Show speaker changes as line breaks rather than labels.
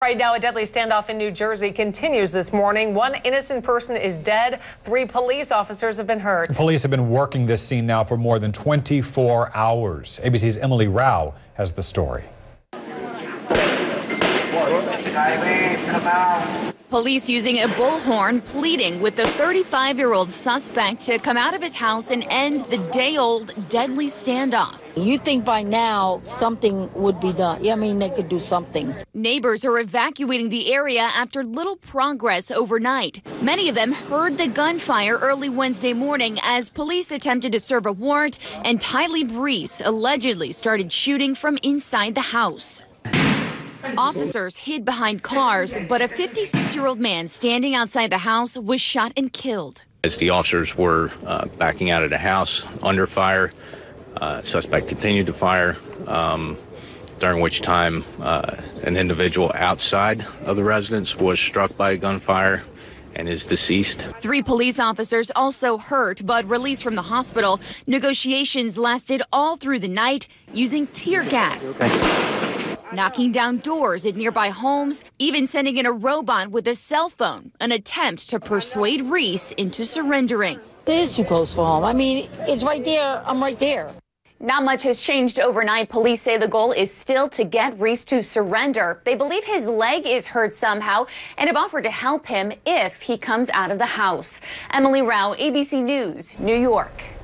Right now, a deadly standoff in New Jersey continues this morning. One innocent person is dead. Three police officers have been hurt.
Police have been working this scene now for more than 24 hours. ABC's Emily Rao has the story.
Police using a bullhorn pleading with the 35 year old suspect to come out of his house and end the day old deadly standoff.
You think by now something would be done. Yeah, I mean, they could do something.
Neighbors are evacuating the area after little progress overnight. Many of them heard the gunfire early Wednesday morning as police attempted to serve a warrant, and Tylee Reese allegedly started shooting from inside the house. Officers hid behind cars, but a 56 year old man standing outside the house was shot and killed.
As the officers were uh, backing out of the house under fire, uh, suspect continued to fire, um, during which time uh, an individual outside of the residence was struck by gunfire and is deceased.
Three police officers also hurt but released from the hospital. Negotiations lasted all through the night using tear gas. Okay knocking down doors at nearby homes, even sending in a robot with a cell phone, an attempt to persuade Reese into surrendering.
It is too close for home. I mean, it's right there. I'm right there.
Not much has changed overnight. Police say the goal is still to get Reese to surrender. They believe his leg is hurt somehow and have offered to help him if he comes out of the house. Emily Rao, ABC News, New York.